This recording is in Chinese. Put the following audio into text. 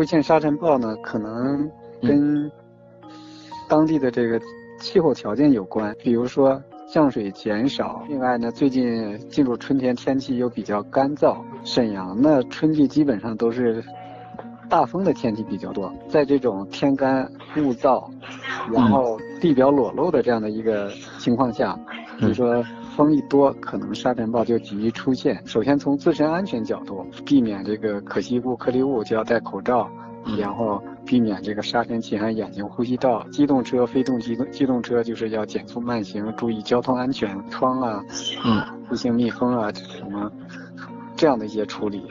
出现沙尘暴呢，可能跟当地的这个气候条件有关，比如说降水减少。另外呢，最近进入春天，天气又比较干燥。沈阳呢，春季基本上都是大风的天气比较多。在这种天干物燥，然后地表裸露的这样的一个情况下，比如说。风一多，可能沙尘暴就极易出现。首先从自身安全角度，避免这个可吸物、颗粒物，就要戴口罩，然后避免这个沙尘侵害眼睛、呼吸道。机动车、非动机动机动车就是要减速慢行，注意交通安全。窗啊，嗯，不行密封啊，什么这样的一些处理。